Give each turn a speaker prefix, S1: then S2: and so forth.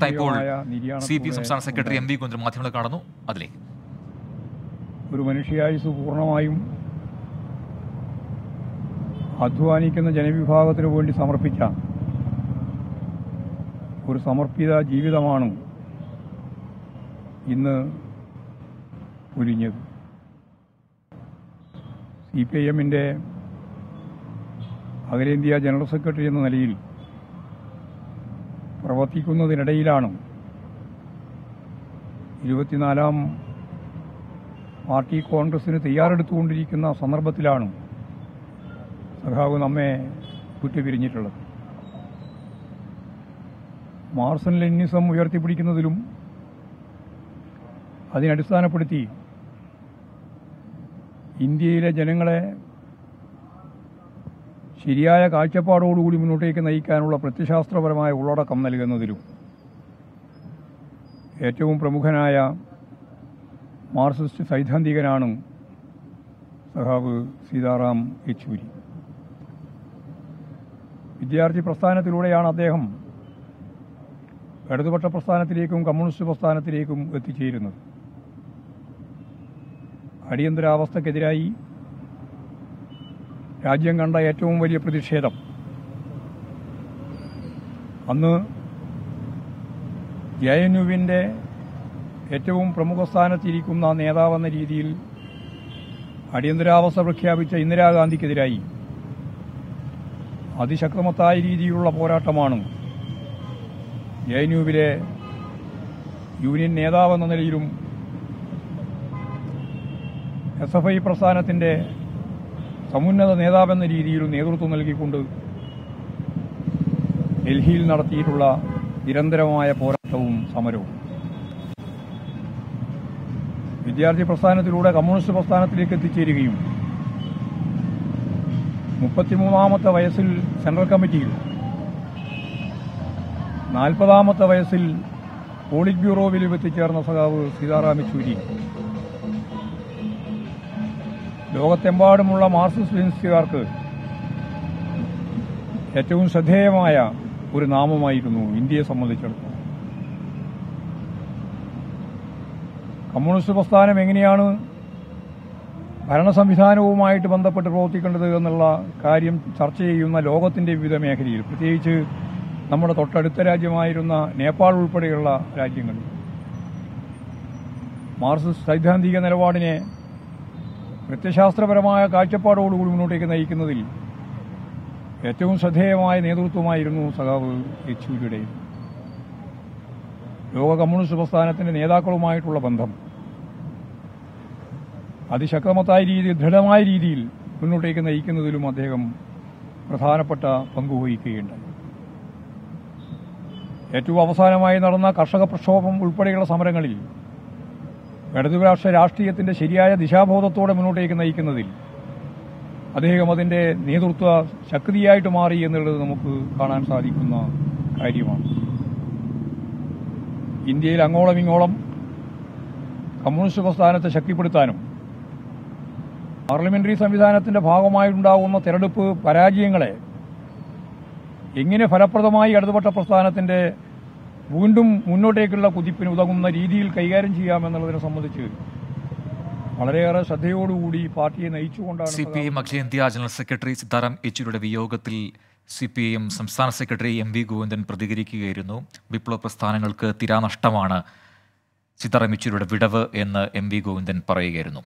S1: ഇപ്പോൾ C P സംസ്ഥാന secretary M V കുന്ദ്രൻ മാധ്യമങ്ങളെ കാണുന്നു. അതിലേക്ക്.
S2: ഒരു മനുഷ്യായുസ് പൂർണമായും അധ്വാനിക്കുന്ന ജനവിഭാഗത്തിനു വേണ്ടി സമർപ്പിച്ച ഒരു സമർപ്പിത ജീവിതമാണ് ഇന്ന് ഒരിഞ്ഞത് സി പി ഐ എമ്മിന്റെ അഖിലേന്ത്യാ ജനറൽ സെക്രട്ടറി എന്ന നിലയിൽ പ്രവർത്തിക്കുന്നതിനിടയിലാണ്. ഇരുപത്തിനാലാം പാർട്ടി കോൺഗ്രസിന് തയ്യാറെടുത്തുകൊണ്ടിരിക്കുന്ന സന്ദർഭത്തിലാണ് സഖാവ് നമ്മെ വിട്ടുപിരിഞ്ഞിട്ടുള്ളത് മാർസൻ ലെന്നിസം ഉയർത്തിപ്പിടിക്കുന്നതിലും അതിനടിസ്ഥാനപ്പെടുത്തി ഇന്ത്യയിലെ ജനങ്ങളെ ശരിയായ കാഴ്ചപ്പാടോടുകൂടി മുന്നോട്ടേക്ക് നയിക്കാനുള്ള പ്രത്യശാസ്ത്രപരമായ ഉള്ളടക്കം നൽകുന്നതിലും ഏറ്റവും പ്രമുഖനായ മാർക്സിസ്റ്റ് സൈദ്ധാന്തികനാണ് സഹാബ് സീതാറാം യെച്ചൂരി. വിദ്യാർത്ഥി പ്രസ്ഥാനത്തിലൂടെയാണ് അദ്ദേഹം ഇടതുപക്ഷ പ്രസ്ഥാനത്തിലേക്കും കമ്മ്യൂണിസ്റ്റ് പ്രസ്ഥാനത്തിലേക്കും എത്തിച്ചേരുന്നത്. അടിയന്തരാവസ്ഥക്കെതിരായി രാജ്യം കണ്ട ഏറ്റവും വലിയ പ്രതിഷേധം. അന്ന് ജെ എൻ യുവിന്റെ ഏറ്റവും പ്രമുഖ സ്ഥാനത്തിരിക്കുന്ന നേതാവെന്ന രീതിയിൽ അടിയന്തരാവസ്ഥ പ്രഖ്യാപിച്ച ഇന്ദിരാഗാന്ധിക്കെതിരായി അതിശക്തമത്തായ രീതിയിലുള്ള പോരാട്ടമാണ് ജെ എൻ യുവിലെ യൂണിയൻ നേതാവെന്ന നിലയിലും എസ് എഫ് ഐ പ്രസ്ഥാനത്തിന്റെ സമുന്നത നേതാവെന്ന രീതിയിൽ നേതൃത്വം നൽകിക്കൊണ്ട് ഡൽഹിയിൽ നടത്തിയിട്ടുള്ള നിരന്തരമായ പോരാട്ടവും സമരവും. വിദ്യാർത്ഥി പ്രസ്ഥാനത്തിലൂടെ കമ്മ്യൂണിസ്റ്റ് പ്രസ്ഥാനത്തിലേക്ക് എത്തിച്ചേരുകയും മുപ്പത്തിമൂന്നാമത്തെ വയസ്സിൽ സെൻട്രൽ കമ്മിറ്റിയിൽ നാൽപ്പതാമത്തെ വയസ്സിൽ പോളിറ്റ് ബ്യൂറോവിലും എത്തിച്ചേർന്ന സഖാവ് സീതാറാം യെച്ചൂരി ലോകത്തെമ്പാടുമുള്ള മാർക്സിസ്റ്റ് ലിനിസ്റ്റുകാർക്ക് ഏറ്റവും ശ്രദ്ധേയമായ ഒരു നാമമായിരുന്നു ഇന്ത്യയെ സംബന്ധിച്ചിടത്തോളം. കമ്മ്യൂണിസ്റ്റ് പ്രസ്ഥാനം എങ്ങനെയാണ് ഭരണ സംവിധാനവുമായിട്ട് ബന്ധപ്പെട്ട് പ്രവർത്തിക്കേണ്ടത് എന്നുള്ള കാര്യം ചർച്ച ചെയ്യുന്ന ലോകത്തിന്റെ വിവിധ മേഖലയിൽ പ്രത്യേകിച്ച് നമ്മുടെ തൊട്ടടുത്ത രാജ്യമായിരുന്ന നേപ്പാൾ ഉൾപ്പെടെയുള്ള രാജ്യങ്ങളിൽ. മാർക്സിസ്റ്റ് സൈദ്ധാന്തിക നിലപാടിനെ പ്രത്യശാസ്ത്രപരമായ കാഴ്ചപ്പാടോടുകൂടി മുന്നോട്ടേക്ക് നയിക്കുന്നതിൽ ഏറ്റവും ശ്രദ്ധേയമായ നേതൃത്വമായിരുന്നു സഖാവ് യെച്ചൂരിയുടെ ലോക കമ്മ്യൂണിസ്റ്റ് പ്രസ്ഥാനത്തിന്റെ നേതാക്കളുമായിട്ടുള്ള ബന്ധം. അതിശക്തമത്തായ രീതിയിൽ ദൃഢമായ രീതിയിൽ മുന്നോട്ടേക്ക് നയിക്കുന്നതിലും അദ്ദേഹം പ്രധാനപ്പെട്ട പങ്കുവഹിക്കുകയുണ്ടായി ഏറ്റവും അവസാനമായി നടന്ന കർഷക പ്രക്ഷോഭം ഉൾപ്പെടെയുള്ള സമരങ്ങളിൽ ഇടതുരാഷ്ട്ര രാഷ്ട്രീയത്തിന്റെ ശരിയായ ദിശാബോധത്തോടെ മുന്നോട്ടേക്ക് നയിക്കുന്നതിൽ അദ്ദേഹം അതിന്റെ നേതൃത്വ ശക്തിയായിട്ട് മാറി എന്നുള്ളത് നമുക്ക് കാണാൻ സാധിക്കുന്ന കാര്യമാണ്. ഇന്ത്യയിൽ അങ്ങോളം ഇങ്ങോളം കമ്മ്യൂണിസ്റ്റ് പ്രസ്ഥാനത്തെ ശക്തിപ്പെടുത്താനും പാർലമെന്ററി സംവിധാനത്തിന്റെ ഭാഗമായിട്ടുണ്ടാകുന്ന തെരഞ്ഞെടുപ്പ് പരാജയങ്ങളെ എങ്ങനെ ഫലപ്രദമായി ഇടതുപക്ഷ പ്രസ്ഥാനത്തിന്റെ വീണ്ടും മുന്നോട്ടേക്കുള്ള കുതിപ്പിന് ഉതകുന്ന രീതിയിൽ കൈകാര്യം ചെയ്യാമെന്നുള്ളതിനെ സംബന്ധിച്ച് വളരെയേറെ ശ്രദ്ധയോടുകൂടി പാർട്ടിയെ നയിച്ചുകൊണ്ടാണ്
S1: സി പി എം അഖിലേന്ത്യാ ജനറൽ സെക്രട്ടറി സീതാറാം യെച്ചൂരിയുടെ വിയോഗത്തിൽ സി പി ഐ എം സംസ്ഥാന സെക്രട്ടറി എം വി ഗോവിന്ദൻ പ്രതികരിക്കുകയായിരുന്നു. വിപ്ലവ പ്രസ്ഥാനങ്ങൾക്ക് തിരാനഷ്ടമാണ് സീതാറാം യെച്ചൂരിയുടെ വിടവ് എന്ന് എം വി ഗോവിന്ദൻ പറയുകയായിരുന്നു.